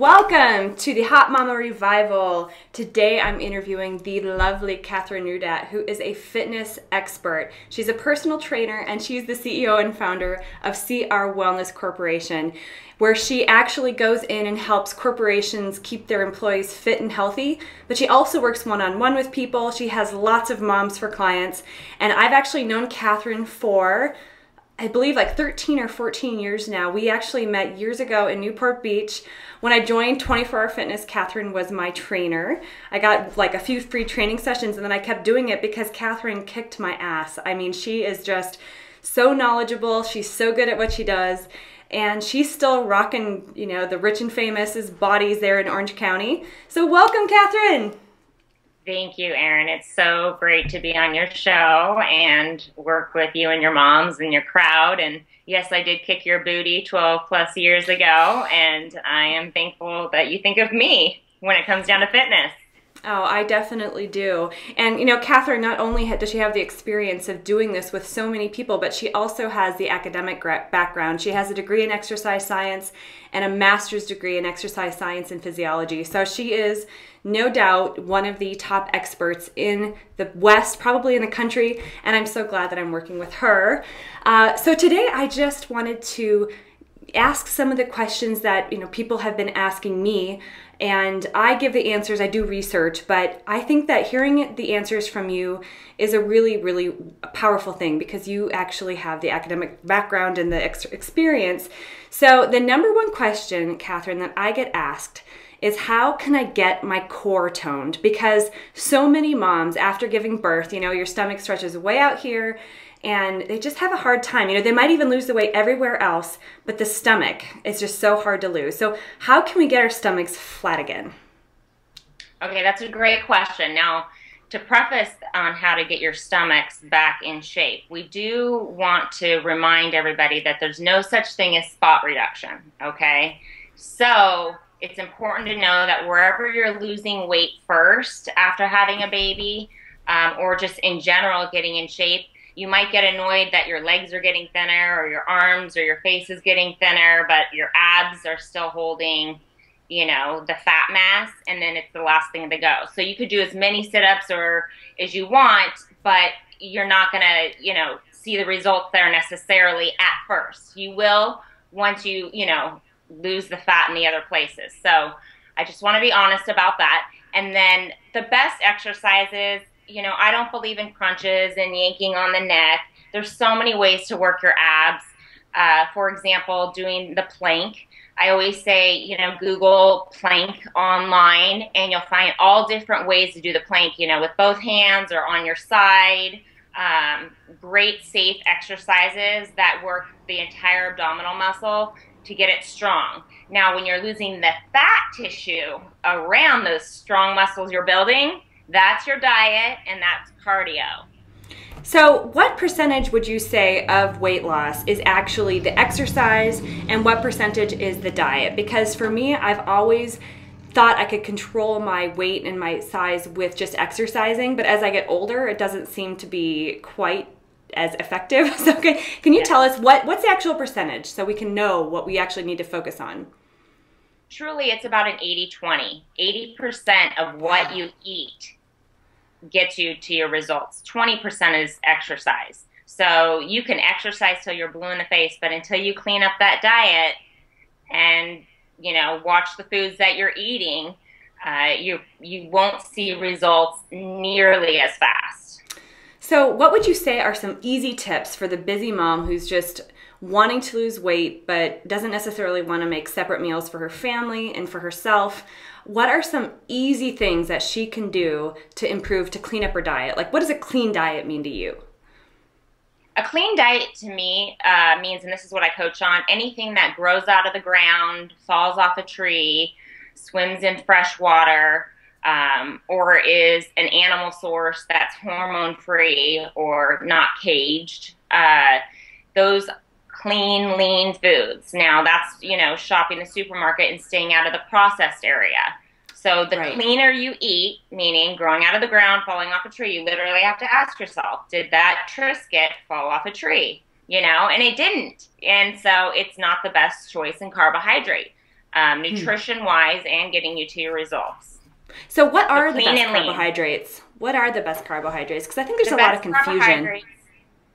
Welcome to the Hot Mama Revival. Today I'm interviewing the lovely Catherine Rudat, who is a fitness expert. She's a personal trainer and she's the CEO and founder of CR Wellness Corporation, where she actually goes in and helps corporations keep their employees fit and healthy. But she also works one on one with people. She has lots of moms for clients. And I've actually known Catherine for I believe like 13 or 14 years now. We actually met years ago in Newport Beach. When I joined 24 Hour Fitness, Catherine was my trainer. I got like a few free training sessions and then I kept doing it because Catherine kicked my ass. I mean, she is just so knowledgeable. She's so good at what she does. And she's still rocking, you know, the rich and famous bodies there in Orange County. So welcome, Catherine. Thank you, Erin. It's so great to be on your show and work with you and your moms and your crowd. And yes, I did kick your booty 12 plus years ago, and I am thankful that you think of me when it comes down to fitness. Oh, I definitely do. And you know, Catherine, not only does she have the experience of doing this with so many people, but she also has the academic background. She has a degree in exercise science and a master's degree in exercise science and physiology. So she is no doubt one of the top experts in the West, probably in the country, and I'm so glad that I'm working with her. Uh, so today I just wanted to ask some of the questions that you know people have been asking me and I give the answers, I do research, but I think that hearing the answers from you is a really, really powerful thing because you actually have the academic background and the ex- experience. So, the number one question, Catherine, that I get asked is how can I get my core toned? Because so many moms, after giving birth, you know, your stomach stretches way out here and they just have a hard time. You know, they might even lose the weight everywhere else, but the stomach is just so hard to lose. So, how can we get our stomachs flat again? Okay, that's a great question. Now, to preface on how to get your stomachs back in shape, we do want to remind everybody that there's no such thing as spot reduction, okay? So, it's important to know that wherever you're losing weight first after having a baby, um, or just in general getting in shape, you might get annoyed that your legs are getting thinner or your arms or your face is getting thinner, but your abs are still holding, you know, the fat mass, and then it's the last thing to go. So you could do as many sit ups or as you want, but you're not to, you know, see the results there necessarily at first. You will once you, you know, lose the fat in the other places. So I just want to be honest about that. And then the best exercises you know, I don't believe in crunches and yanking on the neck. There's so many ways to work your abs. Uh, for example, doing the plank. I always say, you know, Google plank online and you'll find all different ways to do the plank, you know, with both hands or on your side. Um, great, safe exercises that work the entire abdominal muscle to get it strong. Now, when you're losing the fat tissue around those strong muscles you're building, that's your diet and that's cardio. So, what percentage would you say of weight loss is actually the exercise, and what percentage is the diet? Because for me, I've always thought I could control my weight and my size with just exercising, but as I get older, it doesn't seem to be quite as effective. So, can, can you yeah. tell us what what's the actual percentage so we can know what we actually need to focus on? Truly, it's about an 80 20. 80% of what you eat gets you to your results. 20% is exercise. So you can exercise till you're blue in the face, but until you clean up that diet and you know watch the foods that you're eating, uh, you you won't see results nearly as fast. So, what would you say are some easy tips for the busy mom who's just wanting to lose weight but doesn't necessarily want to make separate meals for her family and for herself? What are some easy things that she can do to improve to clean up her diet? Like, what does a clean diet mean to you? A clean diet to me uh, means, and this is what I coach on, anything that grows out of the ground, falls off a tree, swims in fresh water, um, or is an animal source that's hormone free or not caged. Uh, those clean, lean foods. Now that's, you know, shopping the supermarket and staying out of the processed area. So the right. cleaner you eat, meaning growing out of the ground, falling off a tree, you literally have to ask yourself, did that Triscuit fall off a tree? You know, and it didn't. And so it's not the best choice in carbohydrate. um, hmm. nutrition wise, and getting you to your results. So, what are the best carbohydrates? What are the best carbohydrates? Because I think there's the a lot of confusion.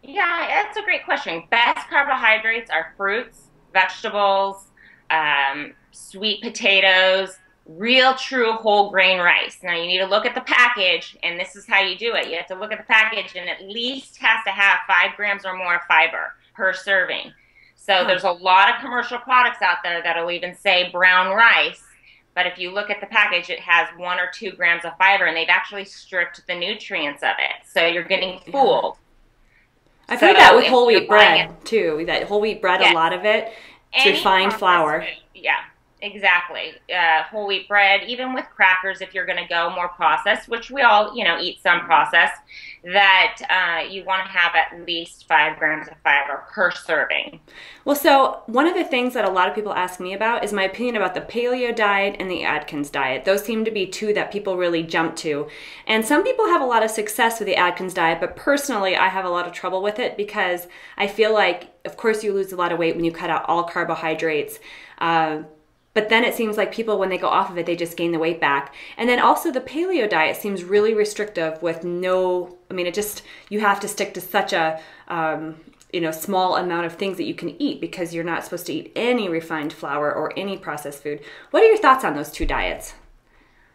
Yeah, that's a great question. Best carbohydrates are fruits, vegetables, um, sweet potatoes, real true whole grain rice. Now you need to look at the package, and this is how you do it. You have to look at the package, and at least has to have five grams or more of fiber per serving. So there's a lot of commercial products out there that'll even say brown rice, but if you look at the package, it has one or two grams of fiber, and they've actually stripped the nutrients of it. So you're getting fooled. I've so heard that with whole wheat bread it, too. That whole wheat bread, a lot of it, it's refined flour. Food. Yeah, Exactly. Uh, whole wheat bread, even with crackers, if you're going to go more processed, which we all, you know, eat some processed, that uh, you want to have at least five grams of fiber per serving. Well, so one of the things that a lot of people ask me about is my opinion about the paleo diet and the Atkins diet. Those seem to be two that people really jump to. And some people have a lot of success with the Atkins diet, but personally, I have a lot of trouble with it because I feel like, of course, you lose a lot of weight when you cut out all carbohydrates. Uh, but then it seems like people, when they go off of it, they just gain the weight back. And then also the paleo diet seems really restrictive with no, I mean, it just, you have to stick to such a, um, you know, small amount of things that you can eat because you're not supposed to eat any refined flour or any processed food. What are your thoughts on those two diets?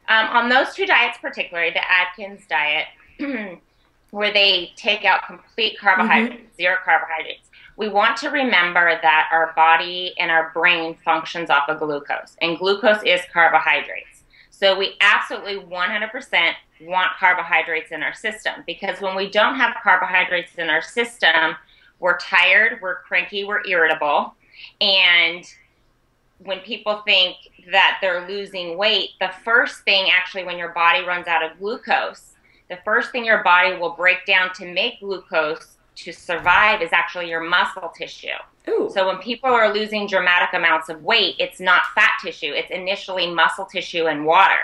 Um, on those two diets, particularly the Atkins diet, where they take out complete carbohydrates, mm-hmm. zero carbohydrates we want to remember that our body and our brain functions off of glucose, and glucose is carbohydrates. So we absolutely 100% want carbohydrates in our system because when we don't have carbohydrates in our system, we're tired, we're cranky, we're irritable. And when people think that they're losing weight, the first thing actually, when your body runs out of glucose, the first thing your body will break down to make glucose to survive is actually your muscle tissue. Ooh. So when people are losing dramatic amounts of weight, it's not fat tissue, it's initially muscle tissue and water.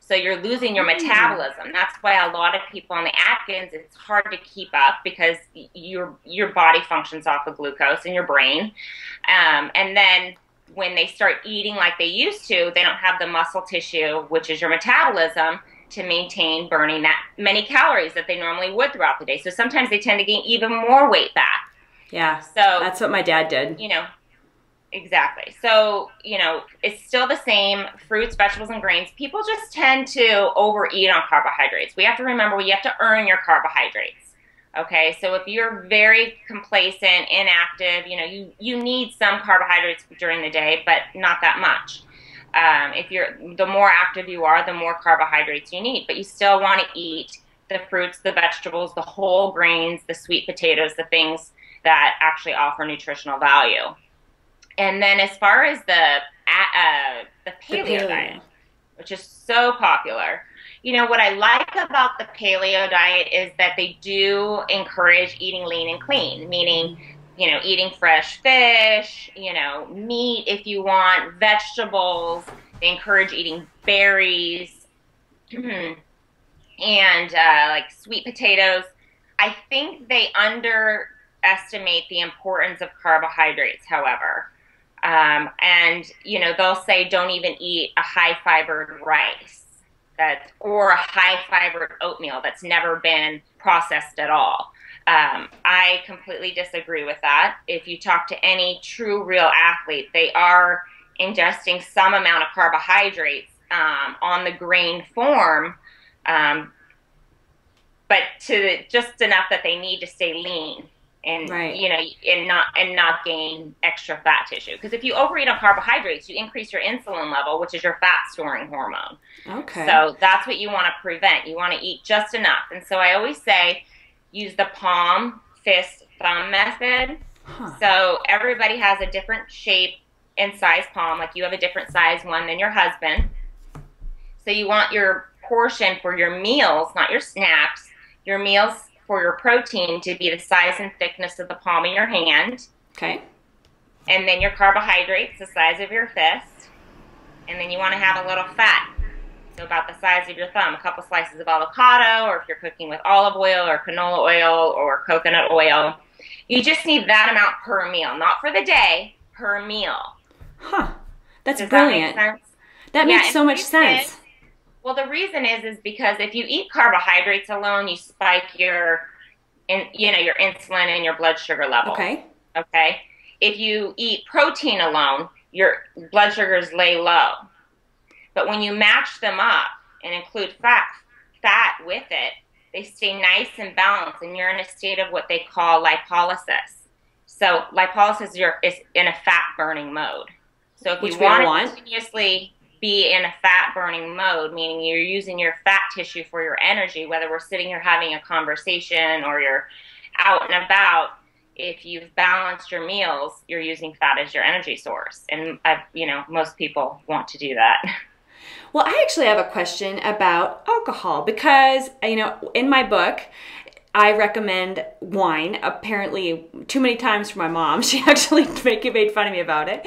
So you're losing your mm. metabolism. That's why a lot of people on the Atkins, it's hard to keep up because your your body functions off of glucose in your brain. Um, and then when they start eating like they used to, they don't have the muscle tissue, which is your metabolism to maintain burning that many calories that they normally would throughout the day. So sometimes they tend to gain even more weight back. Yeah. So that's what my dad did. You know, exactly. So, you know, it's still the same fruits, vegetables, and grains. People just tend to overeat on carbohydrates. We have to remember you have to earn your carbohydrates. Okay, so if you're very complacent, inactive, you know, you, you need some carbohydrates during the day, but not that much. Um, if you're the more active you are, the more carbohydrates you need, but you still want to eat the fruits, the vegetables, the whole grains, the sweet potatoes, the things that actually offer nutritional value. And then as far as the uh, the, paleo the paleo diet, which is so popular, you know what I like about the paleo diet is that they do encourage eating lean and clean, meaning you know, eating fresh fish, you know, meat if you want, vegetables. They encourage eating berries and uh, like sweet potatoes. I think they underestimate the importance of carbohydrates, however. Um, and, you know, they'll say don't even eat a high fibered rice that, or a high fibered oatmeal that's never been processed at all. Um, I completely disagree with that. If you talk to any true, real athlete, they are ingesting some amount of carbohydrates um, on the grain form, um, but to just enough that they need to stay lean and right. you know and not and not gain extra fat tissue. Because if you overeat on carbohydrates you increase your insulin level which is your fat storing hormone. Okay. So that's what you want to prevent. You want to eat just enough. And so i always say use the palm, fist, thumb method. Huh. So everybody has a different shape and size palm. Like you have a different size one than your husband. So you want your portion for your meals, not your snacks, your meals for your protein to be the size and thickness of the palm of your hand. Okay. And then your carbohydrates, the size of your fist. And then you want to have a little fat so about the size of your thumb, a couple slices of avocado, or if you're cooking with olive oil or canola oil or coconut oil. You just need that amount per meal, not for the day, per meal. Huh. That's Does brilliant. That, make that Yeah, makes so much sense. is- Well, the reason is is because if you eat carbohydrates alone, you spike your, in, you know, your insulin and your blood sugar level. Okay. Okay. If you eat protein alone, your blood sugars lay low. But when you match them up and include fat, fat with it, they stay nice and balanced, and you're in a state of what they call lipolysis. So lipolysis is in a fat burning mode. So if Which you want want. to continuously be in a fat burning mode, meaning you're using your fat tissue for your energy, whether we're sitting here having a conversation or you're out and about, if you've balanced your meals, you're using fat as your energy source. And I, you know, most people want to do that. Well, I actually have a question about alcohol because, you know, in my book, I recommend wine. Apparently, too many times for my mom. She actually make, made fun of me about it.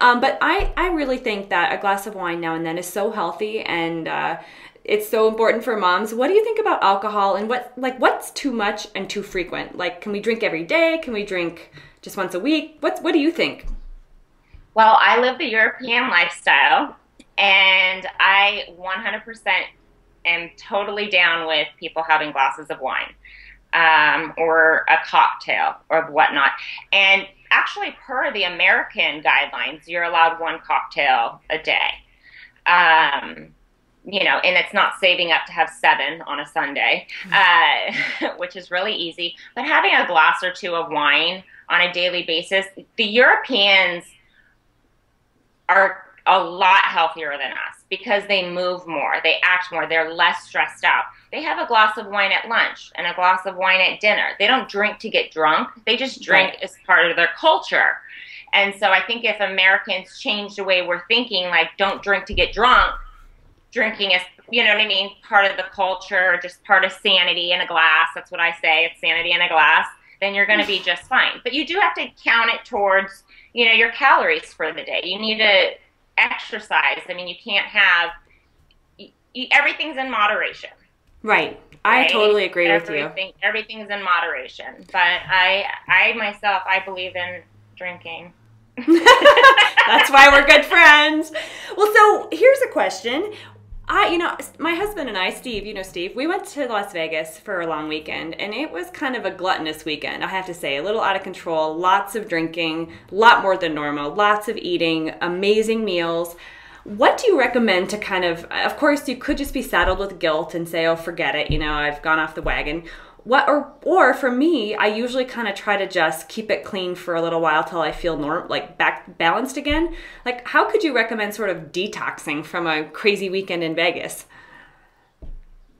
Um, but I, I really think that a glass of wine now and then is so healthy and uh, it's so important for moms. What do you think about alcohol and what like what's too much and too frequent? Like, can we drink every day? Can we drink just once a week? What's what do you think? Well, I live the European lifestyle, and I 100% am totally down with people having glasses of wine um, or a cocktail or whatnot. And actually, per the American guidelines, you're allowed one cocktail a day. Um, you know, and it's not saving up to have seven on a Sunday, uh, which is really easy. But having a glass or two of wine on a daily basis, the Europeans are a lot healthier than us because they move more, they act more, they're less stressed out. They have a glass of wine at lunch and a glass of wine at dinner. They don't drink to get drunk, they just drink Right. as part of their culture. And so I think if Americans change the way we're thinking, like don't drink to get drunk, drinking is, you know what I mean, part of the culture, just part of sanity in a glass. That's what I say. It's sanity in a glass. Then you're going to be just fine. But you do have to count it towards, you know, your calories for the day. You need to exercise. I mean, you can't have y y everything's in moderation. Right. I totally agree with you. Everything, everything's in moderation. But I, I myself, I believe in drinking. That's why we're good friends. Well, so here's a question. I, you know, my husband and I, Steve, you know, Steve, we went to Las Vegas for a long weekend and it was kind of a gluttonous weekend, I have to say. A little out of control, lots of drinking, a lot more than normal, lots of eating, amazing meals. What do you recommend to kind of, of course, you could just be saddled with guilt and say, oh, forget it, you know, I've gone off the wagon. What or or for me, I usually kind of try to just keep it clean for a little while till I feel norm like back balanced again. Like, how could you recommend sort of detoxing from a crazy weekend in Vegas?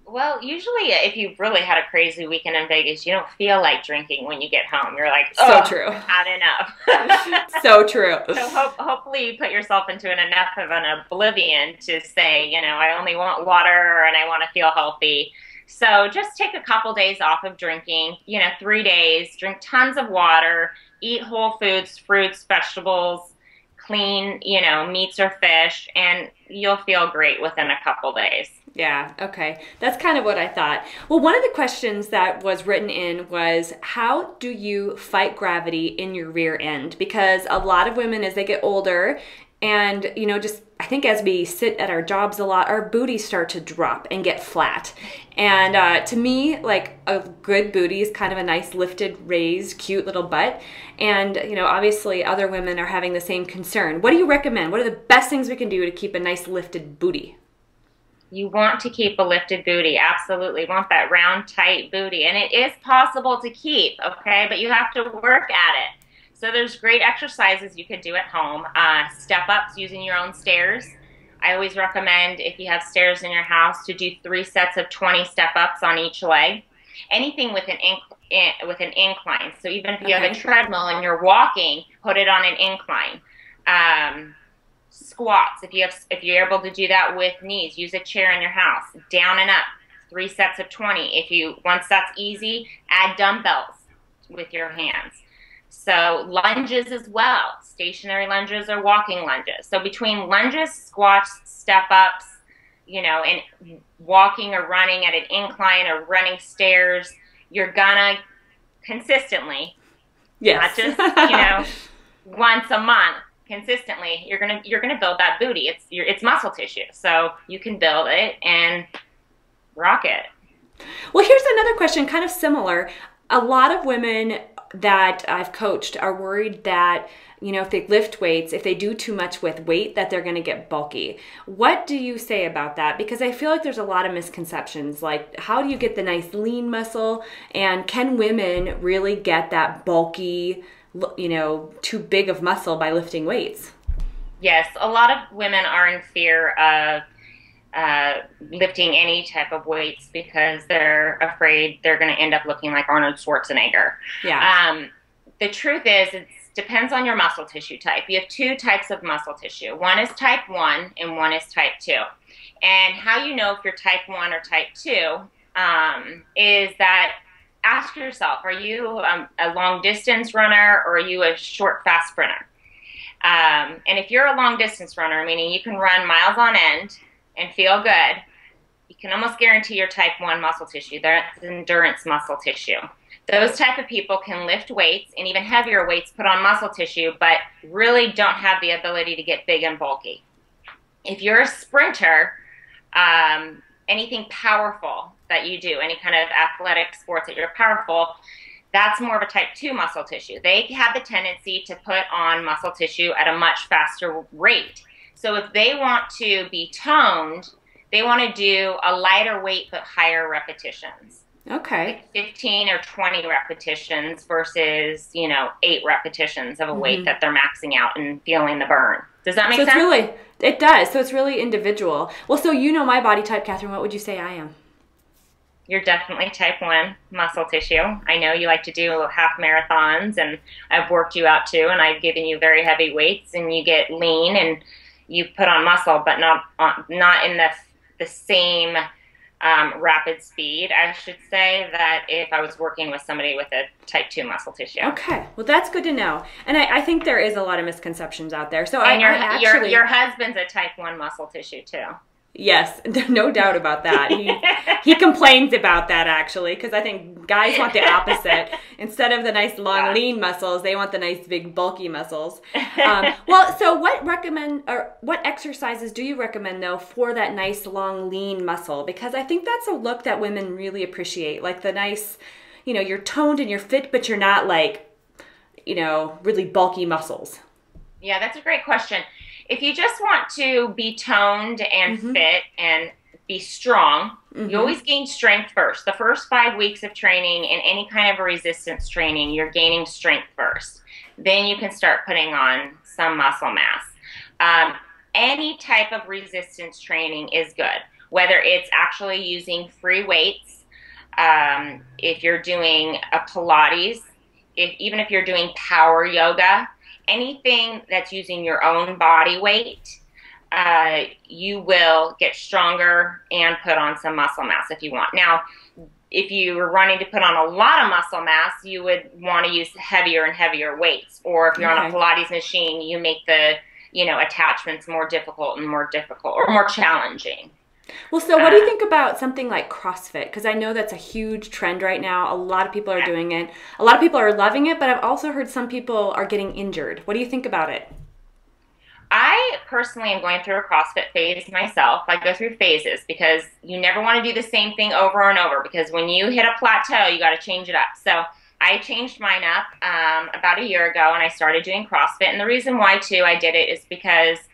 Well, usually uh, if you've really had a crazy weekend in Vegas, you don't feel like drinking when you get home. You're like, So oh, true. had enough. So true. so hope, hopefully you put yourself into an enough of an oblivion to say, you know, I only want water and I want to feel healthy. So just take a couple days off of drinking, you know, three days, drink tons of water, eat whole foods, fruits, vegetables, clean, you know, meats or fish, and you'll feel great within a couple days. Yeah, okay. That's kind of what I thought. Well, one of the questions that was written in was how do you fight gravity in your rear end? Because a lot of women, as they get older, and you know, just I think as we sit at our jobs a lot, our booties start to drop and get flat. And uh, to me, like a good booty is kind of a nice lifted, raised, cute little butt. And you know, obviously, other women are having the same concern. What do you recommend? What are the best things we can do to keep a nice lifted booty? You want to keep a lifted booty, absolutely. Want that round, tight booty. And it is possible to keep, okay? But you have to work at it. So there's great exercises you could do at home. Uh, step ups using your own stairs. I always recommend if you have stairs in your house to do three sets of 20 step ups on each leg. Anything with an inc- in, with an incline. So even if you have a treadmill and you're walking, put it on an incline. Um, squats if you have if you're able to do that with knees use a chair in your house down and up three sets of 20 if you once that's easy add dumbbells with your hands so lunges as well stationary lunges or walking lunges so between lunges squats step ups you know and walking or running at an incline or running stairs you're gonna consistently Yes. not just you know once a month consistently, you're gonna you're gonna build that booty. It's your it's muscle tissue, so you can build it and rock it. Well, here's another question, kind of similar. A lot of women that I've coached are worried that you know if they lift weights if they do too much with weight that they're going to get bulky. What do you say about that? Because i feel like there's a lot of misconceptions like how do you get the nice lean muscle? And can women really get that bulky you know too big of muscle by lifting weights? Yes a lot of women are in fear of uh, lifting any type of weights because they're afraid they're going to end up looking like Arnold Schwarzenegger. Yeah. Um, the truth is, it depends on your muscle tissue type. You have two types of muscle tissue. One is type one, and one is type two. And how you know if you're type one or type two um, is that ask yourself: Are you um, a long distance runner or are you a short fast sprinter? Um, and if you're a long distance runner, meaning you can run miles on end and feel good, you can almost guarantee your type 1 muscle tissue. That's endurance muscle tissue. Those type of people can lift weights and even heavier weights put on muscle tissue, but really don't have the ability to get big and bulky. If you're a sprinter, um, anything powerful that you do, any kind of athletic sports that you're powerful, that's more of a type 2 muscle tissue. They have the tendency to put on muscle tissue at a much faster rate. So if they want to be toned, they want to do a lighter weight but higher repetitions. Okay. Like 15 or 20 repetitions versus, you know, eight repetitions of a weight mm-hmm. that they're maxing out and feeling the burn. Does that make sense? so sense? It's really, it does. So it's really individual. Well, so you know my body type, Catherine. What would you say I am? You're definitely type 1 muscle tissue. I know you like to do half marathons, and I've worked you out too, and I've given you very heavy weights, and you get lean and you put on muscle, but not on, not in the the same um, rapid speed. I should say that if I was working with somebody with a type two muscle tissue. Okay, well that's good to know. And I, I think there is a lot of misconceptions out there. So and I, your, I actually, your your husband's a type one muscle tissue too. Yes, no doubt about that. He, he complains about that actually because I think guys want the opposite. Instead of the nice long lean muscles, they want the nice big bulky muscles. Um, well, so what recommend or what exercises do you recommend though for that nice long lean muscle? Because I think that's a look that women really appreciate, like the nice, you know, you're toned and you're fit, but you're not like, you know, really bulky muscles. Yeah, that's a great question if you just want to be toned and mm-hmm. fit and be strong, mm-hmm. you always gain strength first. The first five weeks of training in any kind of a resistance training, you're gaining strength first. Then you can start putting on some muscle mass. Um, any type of resistance training is good, whether it's actually using free weights, um, if you're doing a Pilates, if even if you're doing power yoga, anything that's using your own body weight, uh, you will get stronger and put on some muscle mass if you want. Now, if you were running to put on a lot of muscle mass, you would want to use heavier and heavier weights. Or if you're okay. on a Pilates machine, you make the you know attachments more difficult and more difficult or more challenging. Well, so what do you uh, think about something like CrossFit? Because I know that's a huge trend right now. A lot of people are doing it. A lot of people are loving it, but I've also heard some people are getting injured. What do you think about it? I personally am going through a CrossFit phase myself. I go through phases because you never want to do the same thing over and over because when you hit a plateau, you got to change it up. So I changed mine up um, about a year ago and I started doing CrossFit. And the reason why, too, I did it is because –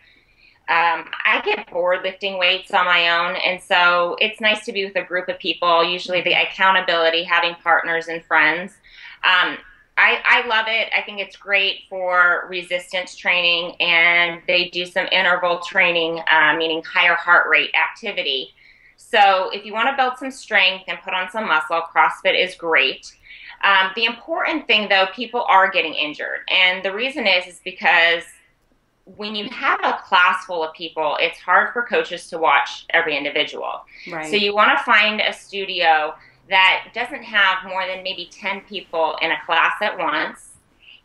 um, I get bored lifting weights on my own, and so it's nice to be with a group of people. Usually, the accountability, having partners and friends. Um, I, I love it. I think it's great for resistance training, and they do some interval training, uh, meaning higher heart rate activity. So, if you want to build some strength and put on some muscle, CrossFit is great. Um, the important thing, though, people are getting injured, and the reason is is because when you have a class full of people, it's hard for coaches to watch every individual. Right. So you want to find a studio that doesn't have more than maybe 10 people in a class at once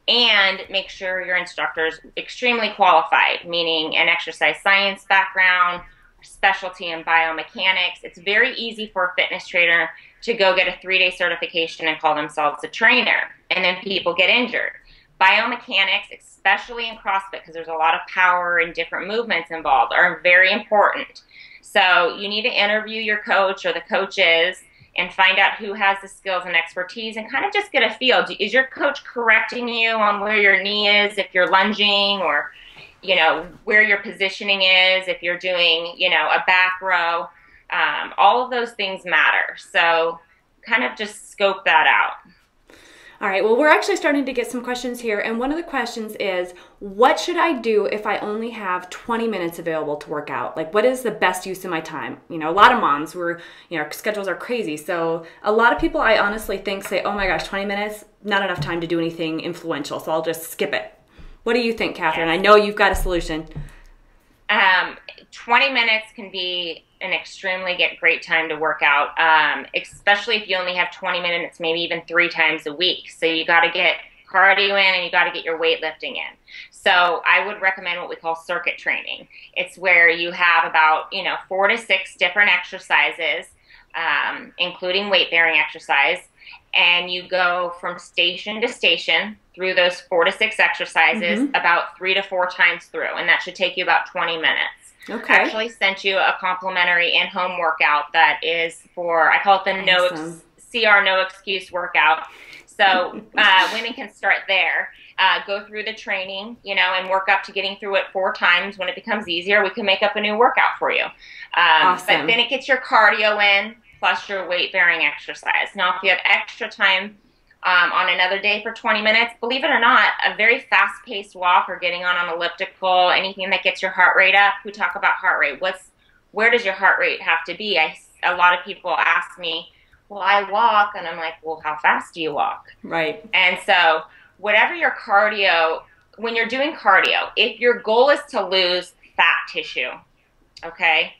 and make sure your instructor is extremely qualified, meaning an exercise science background, specialty in biomechanics. It's very easy for a fitness trainer to go get a three day certification and call themselves a trainer, and then people get injured. Biomechanics, especially in CrossFit, because there's a lot of power and different movements involved, are very important. So you need to interview your coach or the coaches and find out who has the skills and expertise and kind of just get a feel. Is your coach correcting you on where your knee is if you're lunging or, you know, where your positioning is if you're doing, you know, a back row? Um, all of those things matter. So kind of just scope that out. All right, well, we're actually starting to get some questions here. And one of the questions is what should I do if I only have 20 minutes available to work out? Like, what is the best use of my time? You know, a lot of moms who are, you know, schedules are crazy. So, a lot of people I honestly think say, oh my gosh, 20 minutes, not enough time to do anything influential. So, I'll just skip it. What do you think, Catherine? I know you've got a solution. Um, 20 minutes can be an extremely get great time to work out, um, especially if you only have 20 minutes, maybe even three times a week. So you got to get cardio in and you got to get your weightlifting in. So I would recommend what we call circuit training. It's where you have about you know four to six different exercises, um, including weight bearing exercise, and you go from station to station through those four to six exercises mm-hmm. about three to four times through, and that should take you about 20 minutes. Okay. I actually sent you a complimentary in-home workout that is for I call it the awesome. no ex- CR no excuse workout. So uh, women can start there. Uh, go through the training, you know, and work up to getting through it four times. When it becomes easier, we can make up a new workout for you. Um, awesome. But then it gets your cardio in plus your weight bearing exercise. Now, if you have extra time um, on another day for 20 minutes. Believe it or not, a very fast paced walk or getting on an elliptical, anything that gets your heart rate up. We talk about heart rate. What's where does your heart rate have to be? I, a lot of people ask me, well, I walk, and I'm like, well, how fast do you walk? Right. And so, whatever your cardio, when you're doing cardio, if your goal is to lose fat tissue, okay,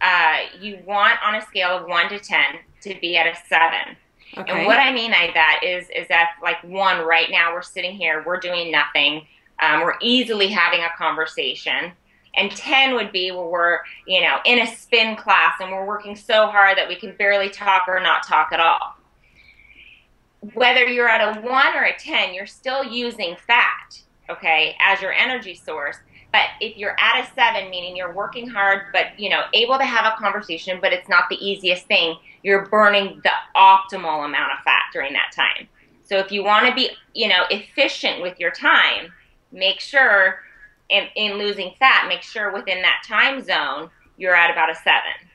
uh, you want on a scale of one to 10 to be at a seven. Okay. And what I mean by that is is that like one right now we're sitting here we're doing nothing. Um, we're easily having a conversation. And 10 would be where we're you know in a spin class and we're working so hard that we can barely talk or not talk at all. Whether you're at a 1 or a 10 you're still using fat okay as your energy source. But if you're at a seven, meaning you're working hard, but you know, able to have a conversation, but it's not the easiest thing, you're burning the optimal amount of fat during that time. So if you want to be, you know, efficient with your time, make sure in, in losing fat, make sure within that time zone you're at about a seven.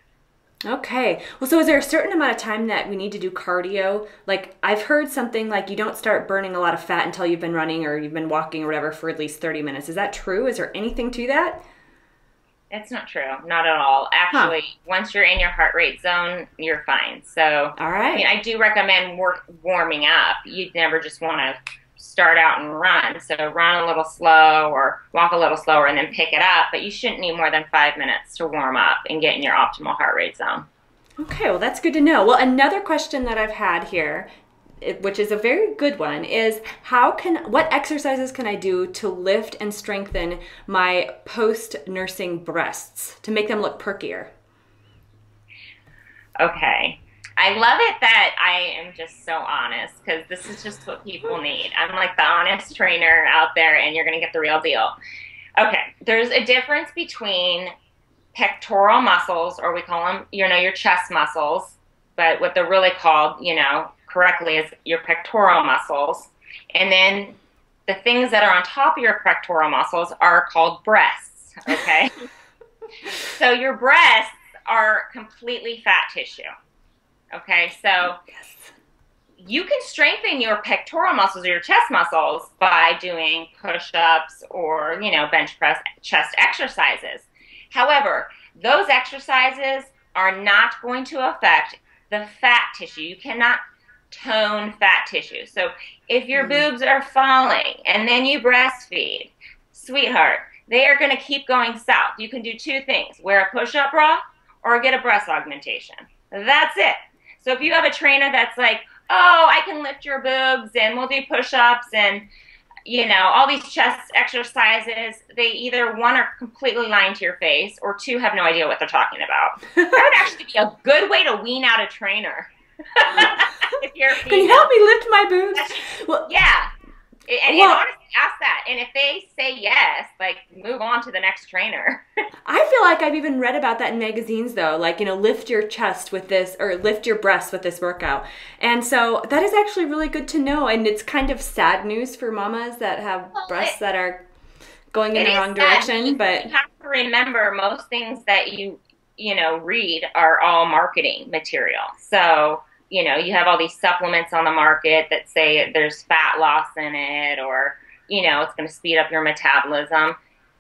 Okay. Well, so is there a certain amount of time that we need to do cardio? Like, I've heard something like you don't start burning a lot of fat until you've been running or you've been walking or whatever for at least 30 minutes. Is that true? Is there anything to that? It's not true. Not at all. Actually, huh. once you're in your heart rate zone, you're fine. So, all right. I, mean, I do recommend work, warming up. You'd never just want to start out and run. So run a little slow or walk a little slower and then pick it up. But you shouldn't need more than five minutes to warm up and get in your optimal heart rate zone. Okay, well, that's good to know. Well, another question that I've had here, which is a very good one, is how can, what exercises can I do to lift and strengthen my post nursing breasts to make them look perkier? Okay. I love it that I am just so honest because this is just what people need. I'm like the honest trainer out there, and you're to get the real deal. Okay, there's a difference between pectoral muscles, or we call them, you know, your chest muscles, but what they're really called, you know, correctly is your pectoral muscles. And then the things that are on top of your pectoral muscles are called breasts, okay? so your breasts are completely fat tissue. Okay, so yes. you can strengthen your pectoral muscles or your chest muscles by doing push ups or, you know, bench press chest exercises. However, those exercises are not going to affect the fat tissue. You cannot tone fat tissue. So if your mm-hmm. boobs are falling and then you breastfeed, sweetheart, they are going to keep going south. You can do two things wear a push up bra or get a breast augmentation. That's it. So if you have a trainer that's like, oh, I can lift your boobs and we'll do push ups and, you know, all these chest exercises, they either one are completely lying to your face or two have no idea what they're talking about. that would actually be a good way to wean out a trainer. If you're Can you help me lift my boobs? Well, yeah. And, well, and honestly, ask that. And if they say yes, like move on to the next trainer. I feel like I've even read about that in magazines though, like, you know, lift your chest with this or lift your breasts with this workout. And so that is actually really good to know. And it's kind of sad news for mamas that have well, breasts it, that are going in the wrong direction. You, but you have to remember most things that you, you know, read are all marketing material. So, you know, you have all these supplements on the market that say there's fat loss in it or, you know, it's going to speed up your metabolism.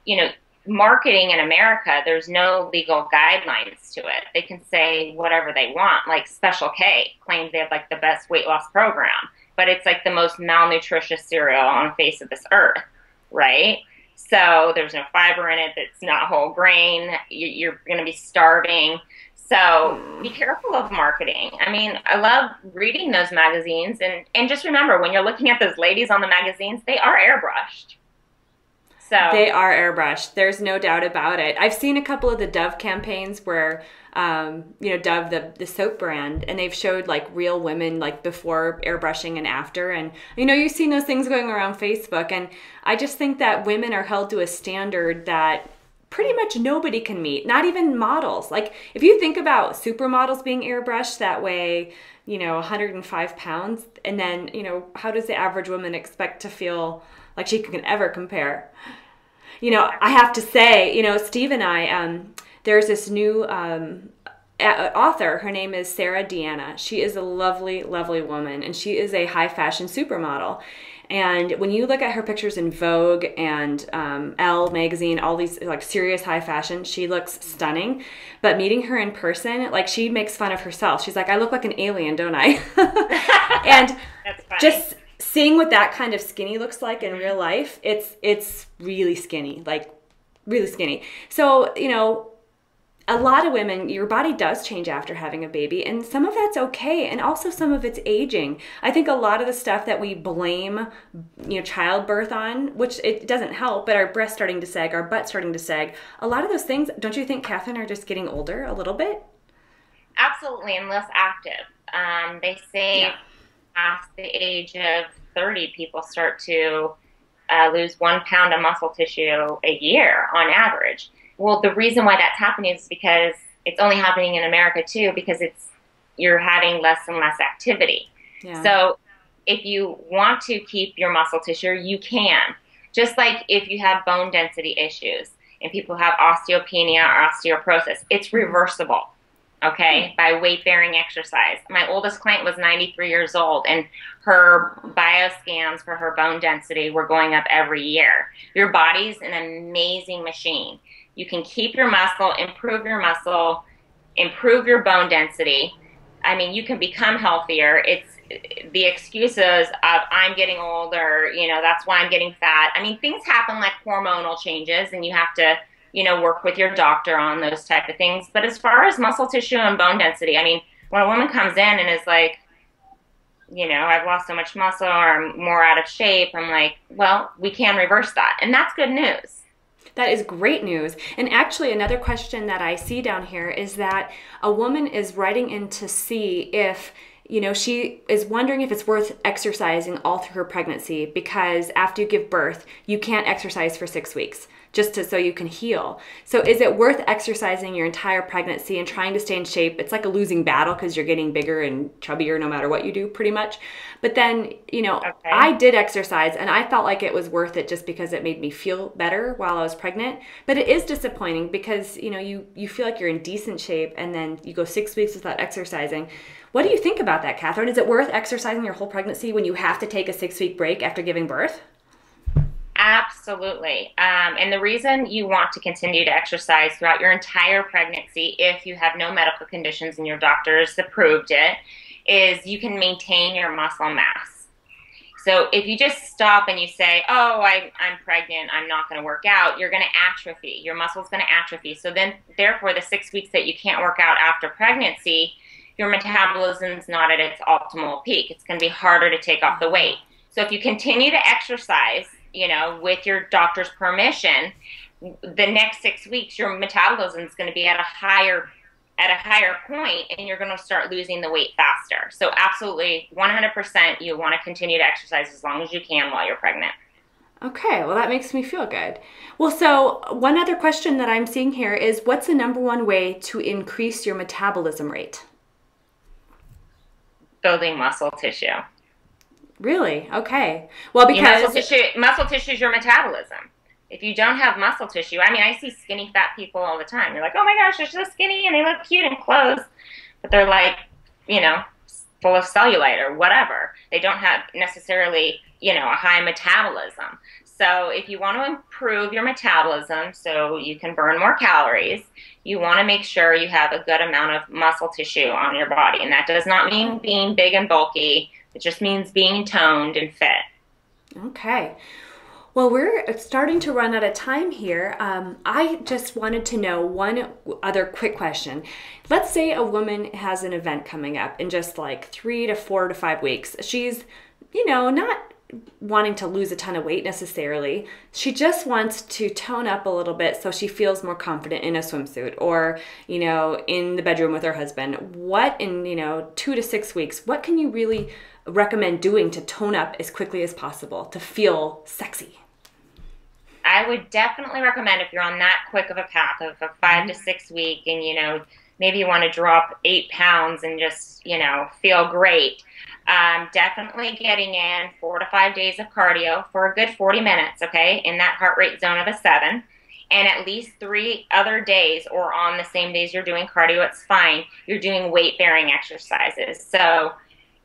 You know, marketing in America, there's no legal guidelines to it. They can say whatever they want. Like Special K claims they have like the best weight loss program, but it's like the most malnutritious cereal on the face of this earth, right? So there's no fiber in it. It's not whole grain. You're going to be starving. So be careful of marketing. I mean, I love reading those magazines and, and just remember when you're looking at those ladies on the magazines, they are airbrushed. So they are airbrushed. There's no doubt about it. I've seen a couple of the Dove campaigns where um, you know, Dove, the, the soap brand, and they've showed like real women like before airbrushing and after. And, you know, you've seen those things going around Facebook. And I just think that women are held to a standard that pretty much nobody can meet, not even models. Like, if you think about supermodels being airbrushed that way, you know, 105 pounds, and then, you know, how does the average woman expect to feel like she can ever compare? You know, I have to say, you know, Steve and I, um, there's this new um, author. Her name is Sarah DeAnna. She is a lovely, lovely woman, and she is a high fashion supermodel. And when you look at her pictures in Vogue and um, Elle magazine, all these like serious high fashion, she looks stunning. But meeting her in person, like she makes fun of herself. She's like, I look like an alien, don't I? and just seeing what that kind of skinny looks like in real life, it's it's really skinny, like really skinny. So you know, a lot of women, your body does change after having a baby, and some of that's okay, and also some of it's aging. I think a lot of the stuff that we blame, you know, childbirth on, which it doesn't help, but our breast starting to sag, our butt starting to sag, a lot of those things, don't you think, Catherine, are just getting older a little bit? Absolutely, and less active. Um, they say yeah. past the age of 30, people start to uh, lose one pound of muscle tissue a year on average. Well, the reason why that's happening is because it's only happening in America too, because it's you're having less and less activity. Yeah. So if you want to keep your muscle tissue, you can. Just like if you have bone density issues and people have osteopenia or osteoporosis, it's reversible. Okay, mm-hmm. by weight bearing exercise. My oldest client was 93 years old, and her bioscans for her bone density were going up every year. Your body's an amazing machine. You can keep your muscle, improve your muscle, improve your bone density. I mean, you can become healthier. It's the excuses of I'm getting older, you know, that's why I'm getting fat. I mean, things happen like hormonal changes and you have to, you know, work with your doctor on those type of things. But as far as muscle tissue and bone density, I mean, when a woman comes in and is like, you know, I've lost so much muscle or I'm more out of shape, I'm like, well, we can reverse that. And that's good news. That is great news. And actually, another question that I see down here is that a woman is writing in to see if you know, she is wondering if it's worth exercising all through her pregnancy because after you give birth, you can't exercise for six weeks just to, so you can heal. So is it worth exercising your entire pregnancy and trying to stay in shape? It's like a losing battle because you're getting bigger and chubbier no matter what you do, pretty much. But then, you know, okay. I did exercise and I felt like it was worth it just because it made me feel better while I was pregnant. But it is disappointing because, you know, you you feel like you're in decent shape and then you go 6 weeks without exercising. What do you think about that, Catherine? Is it worth exercising your whole pregnancy when you have to take a 6-week break after giving birth? Absolutely. Um, and the reason you want to continue to exercise throughout your entire pregnancy, if you have no medical conditions and your doctors approved it, is you can maintain your muscle mass. So if you just stop and you say, oh, I, I'm pregnant, I'm not going to work out, you're going to atrophy. Your muscle's going to atrophy. So then, therefore, the six weeks that you can't work out after pregnancy, your metabolism's not at its optimal peak. It's going to be harder to take off the weight. So if you continue to exercise, you know, with your doctor's permission, the next six weeks, your metabolism is going to be at a higher at a higher point and you're going to start losing the weight faster. So, absolutely 100% you want to continue to exercise as long as you can while you're pregnant. Okay, well, that makes me feel good. Well, so one other question that I'm seeing here is what's the number one way to increase your metabolism rate? Building muscle tissue. Really? Okay. Well, because muscle tissue, muscle tissue is your metabolism. If you don't have muscle tissue, I mean, I see skinny fat people all the time. You're like, oh my gosh, they're so skinny and they look cute in clothes, but they're like, you know, full of cellulite or whatever. They don't have necessarily, you know, a high metabolism. So if you want to improve your metabolism so you can burn more calories, you want to make sure you have a good amount of muscle tissue on your body. And that does not mean being big and bulky. It just means being toned and fit. Okay. Well, we're starting to run out of time here. Um, I just wanted to know one other quick question. Let's say a woman has an event coming up in just like three to four to five weeks. She's, you know, not wanting to lose a ton of weight necessarily. She just wants to tone up a little bit so she feels more confident in a swimsuit or, you know, in the bedroom with her husband. What in, you know, two to six weeks, what can you really recommend doing to tone up as quickly as possible to feel sexy? I would definitely recommend if you're on that quick of a path of a 5 mm-hmm. to six week and, you know, maybe you want to drop eight pounds and just, you know, feel great. Um, definitely getting in four to five days of cardio for a good 40 minutes, okay, in that heart rate zone of a seven. And at least three other days, or on the same days you're doing cardio, it's fine. You're doing weight bearing exercises. So,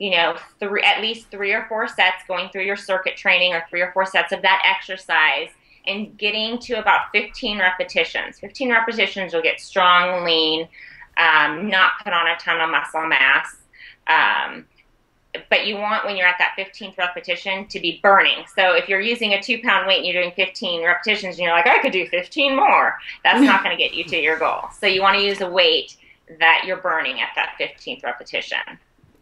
you know, three, at least three or four sets going through your circuit training, or three or four sets of that exercise and getting to about 15 repetitions. 15 repetitions, you'll get strong, lean, um, not put on a ton of muscle mass. Um, but you want when you're at that 15th repetition to be burning. So if you're using a two pound weight and you're doing 15 repetitions and you're like, I could do 15 more, that's not going to get you to your goal. So you want to use a weight that you're burning at that 15th repetition.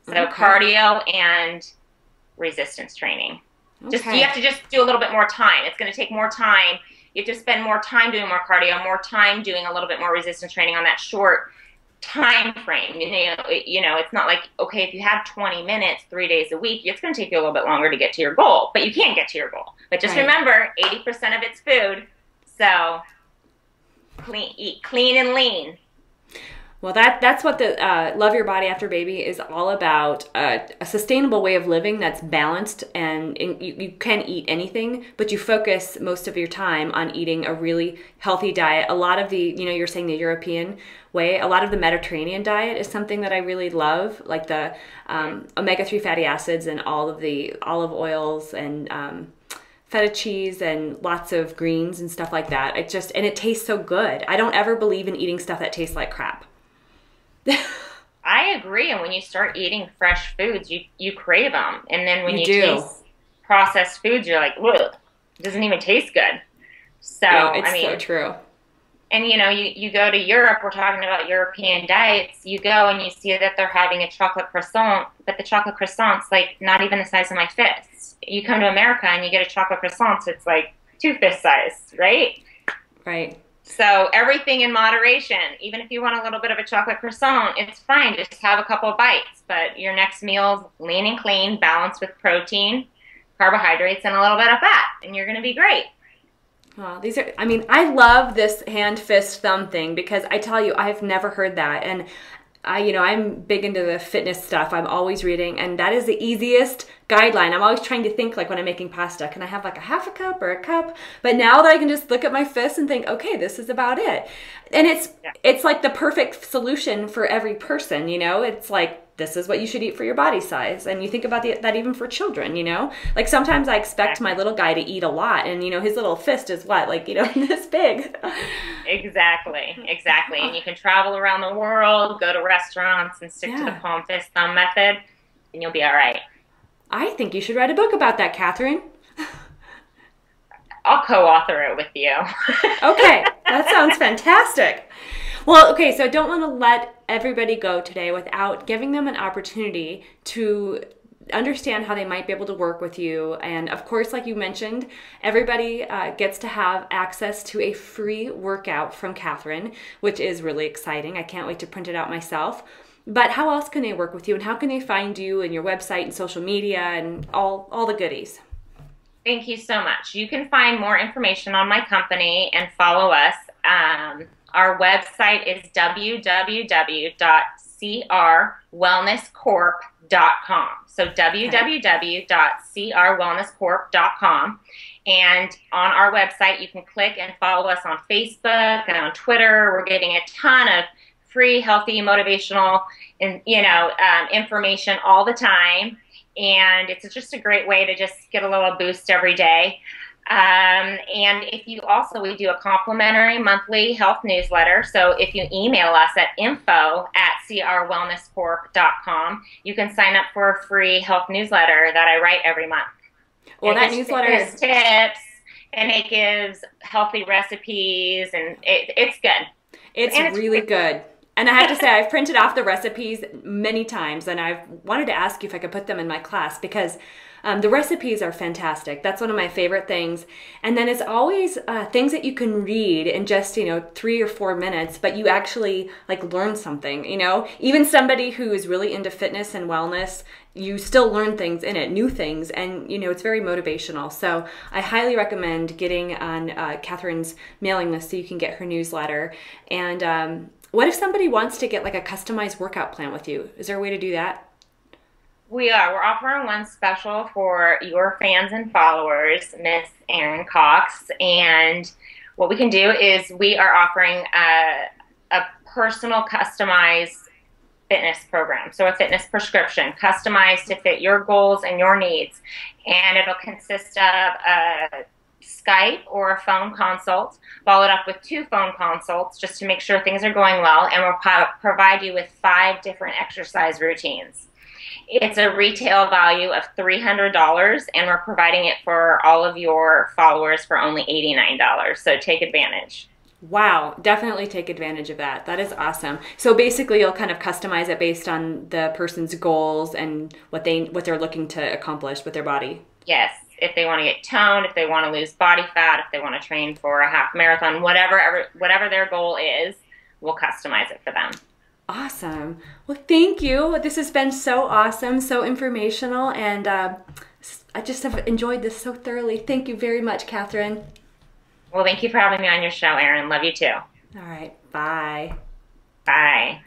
So okay. cardio and resistance training. Okay. Just you have to just do a little bit more time. It's going to take more time. You have to spend more time doing more cardio, more time doing a little bit more resistance training on that short time frame. You know, you know, it's not like okay, if you have 20 minutes, three days a week, it's going to take you a little bit longer to get to your goal, but you can get to your goal. But just right. remember, 80% of it's food, so clean, eat clean and lean. Well, that that's what the uh, Love Your Body After Baby is all about. Uh, a sustainable way of living that's balanced, and, and you, you, can eat anything, but you focus most of your time on eating a really healthy diet. A lot of the, you know, you're saying the European way. A lot of the Mediterranean diet is something that I really love, like the um, omega three fatty acids and all of the olive oils and um, feta cheese and lots of greens and stuff like that. It just and it tastes so good. I don't ever believe in eating stuff that tastes like crap. I agree. And when you start eating fresh foods, you you crave them, and then when you, you taste processed foods, you're like, Ugh, it doesn't even taste good. So it's I mean, so true. And you know, you, you go to Europe, we're talking about European diets, you go and you see that they're having a chocolate croissant, but the chocolate croissant's like not even the size of my fist. You come to America and you get a chocolate croissant, it's like two fist size, right? Right. So everything in moderation. Even if you want a little bit of a chocolate croissant, it's fine. Just have a couple bites. But your next meal's lean and clean, balanced with protein, carbohydrates, and a little bit of fat, and you're going to be great. These are, I mean, I love this hand, fist, thumb thing because I tell you, I've never heard that. And I, you know, I'm big into the fitness stuff. I'm always reading, and that is the easiest guideline. I'm always trying to think like when I'm making pasta, can I have like a half a cup or a cup? But now that I can just look at my fist and think, okay, this is about it. And it's yeah. it's like the perfect solution for every person, you know? It's like this is what you should eat for your body size. And you think about the, that even for children, you know? Like sometimes I expect my little guy to eat a lot and, you know, his little fist is what? Like, you know, this big. Exactly, exactly. And you can travel around the world, go to restaurants and stick yeah. to the palm fist thumb method and you'll be all right. I think you should write a book about that, Catherine. I'll co-author it with you. okay, that sounds fantastic. Well, okay, so I don't want to let everybody go today without giving them an opportunity to understand how they might be able to work with you. And of course, like you mentioned, everybody uh, gets to have access to a free workout from Catherine, which is really exciting. I can't wait to print it out myself. But how else can they work with you and how can they find you and your website and social media and all, all the goodies? Thank you so much. You can find more information on my company and follow us. Um, our website is www.crwellnesscorp.com. So www.crwellnesscorp.com. And on our website, you can click and follow us on Facebook and on Twitter. We're getting a ton of free, healthy, motivational, and you know, um, information all the time. And it's just a great way to just get a little boost every day. Um, and if you also, we do a complimentary monthly health newsletter. So if you email us at info at crwellnesscorp.com, you can sign up for a free health newsletter that I write every month. Well, that newsletter is tips and it gives healthy recipes and it, it's good. It's, it's really good. And I have to say, I've printed off the recipes many times, and I've wanted to ask you if I could put them in my class because um, the recipes are fantastic. That's one of my favorite things. And then it's always uh, things that you can read in just, you know, three or four minutes, but you actually like learn something, you know? Even somebody who is really into fitness and wellness, you still learn things in it, new things, and you know, it's very motivational. So I highly recommend getting on uh, Catherine's mailing list so you can get her newsletter. And um, what if somebody wants to get like a customized workout plan with you? Is there a way to do that? We are. We're offering one special for your fans and followers, Miss Erin Cox. And what we can do is we are offering a, a personal customized fitness program. So a fitness prescription customized to fit your goals and your needs. And it'll consist of a Skype or a phone consult, followed up with two phone consults just to make sure things are going well. And we'll pro- provide you with five different exercise routines. It's a retail value of $300, and we're providing it for all of your followers for only $89. So take advantage. Wow, definitely take advantage of that. That is awesome. So basically you'll kind of customize it based on the person's goals and what they what they're looking to accomplish with their body. Yes. If they want to get toned, if they want to lose body fat, if they want to train for a half marathon, whatever whatever their goal is, we'll customize it for them. Awesome. Well, thank you. This has been so awesome, so informational, and uh, I just have enjoyed this so thoroughly. Thank you very much, Catherine. Well, thank you for having me on your show, Erin. Love you too. All right. Bye. Bye.